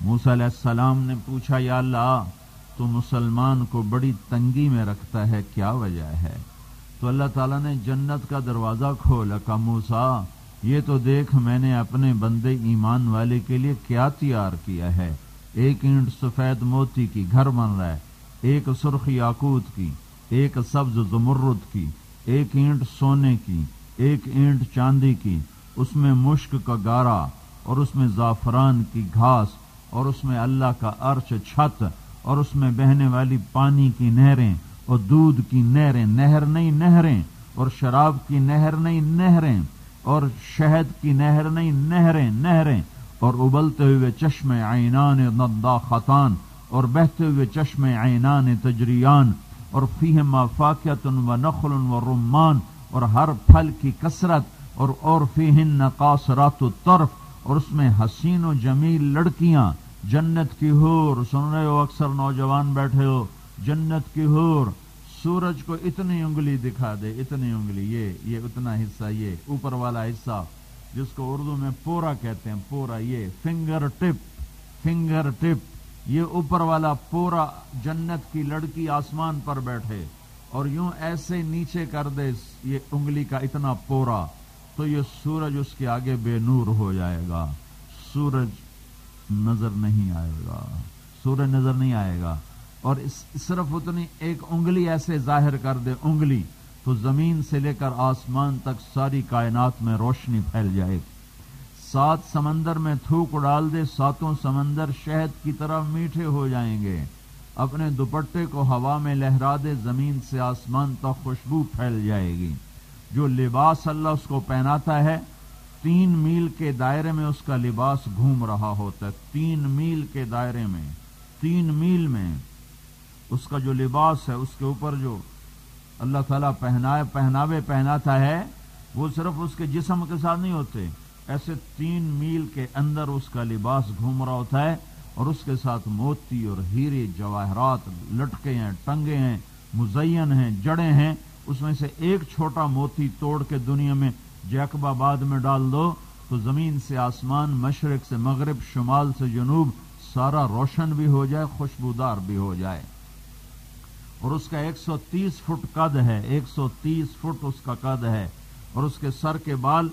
موسیٰ علیہ السلام نے پوچھا، یا اللہ، تو مسلمان کو بڑی تنگی میں رکھتا ہے، کیا وجہ ہے؟ تو اللہ تعالیٰ نے جنت کا دروازہ کھولا کا موسا یہ تو دیکھ، میں نے اپنے بندے ایمان والے کے لیے کیا تیار کیا ہے؟ ایک اینٹ سفید موتی کی گھر بن رہا ہے، ایک سرخ یاقوت کی، ایک سبز زمرد کی، ایک اینٹ سونے کی، ایک اینٹ چاندی کی، اس میں مشک کا گارا اور اس میں زعفران کی گھاس اور اس میں اللہ کا ارچ چھت اور اس میں بہنے والی پانی کی نہریں اور دودھ کی نہریں، نہر نہیں نہریں، اور شراب کی نہر نہیں نہریں، اور شہد کی نہر نہیں نہریں نہریں، اور ابلتے ہوئے چشم عینان ندا خطان اور بہتے ہوئے چشم عینان تجریان، اور فیہما فاکیتن و نخل و رمان، اور ہر پھل کی کثرت، اور اور فیہن نقاصرات الطرف، اور اس میں حسین و جمیل لڑکیاں جنت کی ہور سن رہے ہو، اکثر نوجوان بیٹھے ہو، جنت کی ہور، سورج کو اتنی انگلی دکھا دے، اتنی انگلی، یہ یہ اتنا حصہ، یہ، اوپر والا حصہ، جس کو اردو میں پورا کہتے ہیں، پورا، یہ، فنگر ٹپ فنگر ٹپ، یہ اوپر والا پورا جنت کی لڑکی آسمان پر بیٹھے، اور یوں ایسے نیچے کر دے، یہ انگلی کا اتنا پورا، تو یہ سورج اس کے آگے بے نور ہو جائے گا۔ سورج نظر نہیں آئے گا سورج نظر نہیں آئے گا۔ اور صرف اتنی ایک انگلی ایسے ظاہر کر دے، انگلی، تو زمین سے لے کر آسمان تک ساری کائنات میں روشنی پھیل جائے۔ سات سمندر میں تھوک ڈال دے، ساتوں سمندر شہد کی طرح میٹھے ہو جائیں گے۔ اپنے دوپٹے کو ہوا میں لہرا دے، زمین سے آسمان تک خوشبو پھیل جائے گی۔ جو لباس اللہ اس کو پہناتا ہے تین میل کے دائرے میں اس کا لباس گھوم رہا ہوتا ہے۔ تین میل کے دائرے میں، تین میل میں اس کا جو لباس ہے، اس کے اوپر جو اللہ تعالیٰ پہنائے، پہناوے پہناتا ہے، وہ صرف اس کے جسم کے ساتھ نہیں ہوتے۔ ایسے تین میل کے اندر اس کا لباس گھوم رہا ہوتا ہے اور اس کے ساتھ موتی اور ہیرے جواہرات لٹکے ہیں، ٹنگے ہیں، مزین ہیں، جڑے ہیں۔ اس میں سے ایک چھوٹا موتی توڑ کے دنیا میں جیکب آباد میں ڈال دو، تو زمین سے آسمان، مشرق سے مغرب، شمال سے جنوب، سارا روشن بھی ہو جائے، خوشبودار بھی ہو جائے۔ اور اس کا ایک سو تیس فٹ قد ہے، ایک سو تیس فٹ اس کا قد ہے۔ اور اس کے سر کے بال،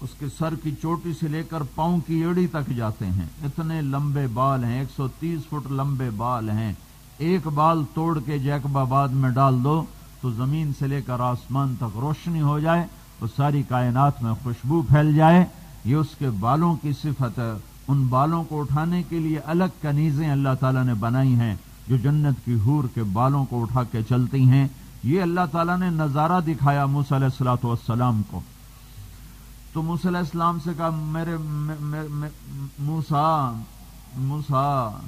اس کے سر کی چوٹی سے لے کر پاؤں کی ایڑی تک جاتے ہیں۔ اتنے لمبے بال ہیں، ایک سو تیس فٹ لمبے بال ہیں۔ ایک بال توڑ کے جیکب آباد میں ڈال دو، تو زمین سے لے کر آسمان تک روشنی ہو جائے۔ اور ساری کائنات میں خوشبو پھیل جائے۔ یہ اس کے بالوں کی صفت ہے۔ ان بالوں کو اٹھانے کے لیے الگ کنیزیں اللہ تعالیٰ نے بنائی ہیں جو جنت کی حور کے بالوں کو اٹھا کے چلتی ہیں۔ یہ اللہ تعالیٰ نے نظارہ دکھایا موسی علیہ السلاۃ والسلام کو۔ تو موسی علیہ السلام سے کہا، میرے موسا موسا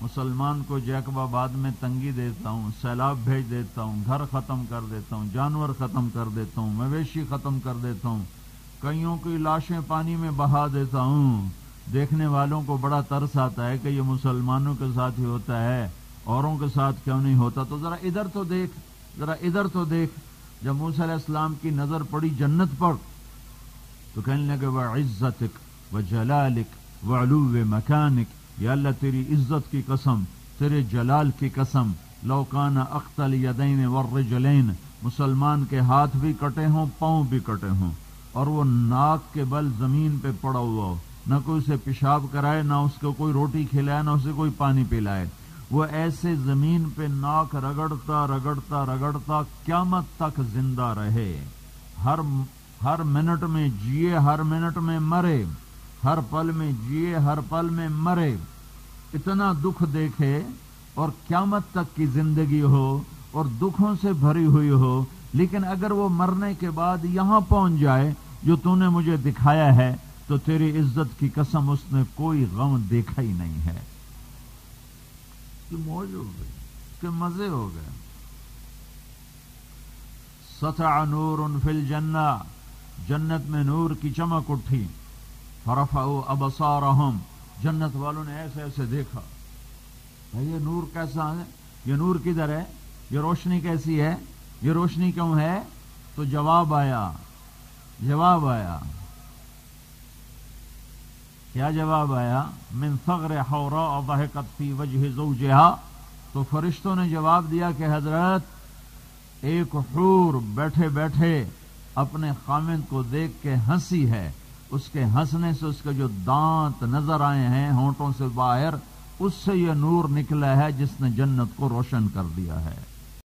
مسلمان کو جیکب آباد میں تنگی دیتا ہوں، سیلاب بھیج دیتا ہوں، گھر ختم کر دیتا ہوں، جانور ختم کر دیتا ہوں، مویشی ختم کر دیتا ہوں، کئیوں کی لاشیں پانی میں بہا دیتا ہوں۔ دیکھنے والوں کو بڑا ترس آتا ہے کہ یہ مسلمانوں کے ساتھ ہی ہوتا ہے، اوروں کے ساتھ کیوں نہیں ہوتا؟ تو ذرا ادھر تو دیکھ، ذرا ادھر تو دیکھ۔ جب موسی علیہ السلام کی نظر پڑی جنت پر، تو کہنے لگے وہ عزت و جلالک و علو مکانک یا اللہ تیری عزت کی قسم، تیرے جلال کی قسم لوکان اختل یدین ور جلین مسلمان کے ہاتھ بھی کٹے ہوں، پاؤں بھی کٹے ہوں، اور وہ ناک کے بل زمین پہ پڑا ہوا ہو۔ نہ کوئی اسے پیشاب کرائے، نہ اس کو کوئی روٹی کھلائے، نہ اسے کوئی پانی پلائے۔ وہ ایسے زمین پہ ناک رگڑتا رگڑتا رگڑتا قیامت تک زندہ رہے۔ ہر ہر منٹ میں جیے، ہر منٹ میں مرے۔ ہر پل میں جیے، ہر پل میں مرے۔ اتنا دکھ دیکھے اور قیامت تک کی زندگی ہو اور دکھوں سے بھری ہوئی ہو۔ لیکن اگر وہ مرنے کے بعد یہاں پہنچ جائے جو تو نے مجھے دکھایا ہے، تو تیری عزت کی قسم اس نے کوئی غم دیکھا ہی نہیں ہے۔ موج ہو گئی، کہ مزے ہو گئے۔ سطح نور ان فل جنا جنت میں نور کی چمک اٹھی۔ فرفا ابسار جنت والوں نے ایسے ایسے دیکھا۔ یہ نور کیسا ہے؟ یہ نور کدھر ہے؟ یہ روشنی کیسی ہے؟ یہ روشنی کیوں ہے؟ تو جواب آیا۔ جواب آیا۔ کیا جواب آیا؟ من ثغر حورا ضحکت فی وجہ زوجہا۔ تو فرشتوں نے جواب دیا کہ حضرت، ایک حور بیٹھے بیٹھے اپنے خامند کو دیکھ کے ہنسی ہے۔ اس کے ہنسنے سے اس کے جو دانت نظر آئے ہیں ہونٹوں سے باہر، اس سے یہ نور نکلا ہے جس نے جنت کو روشن کر دیا ہے۔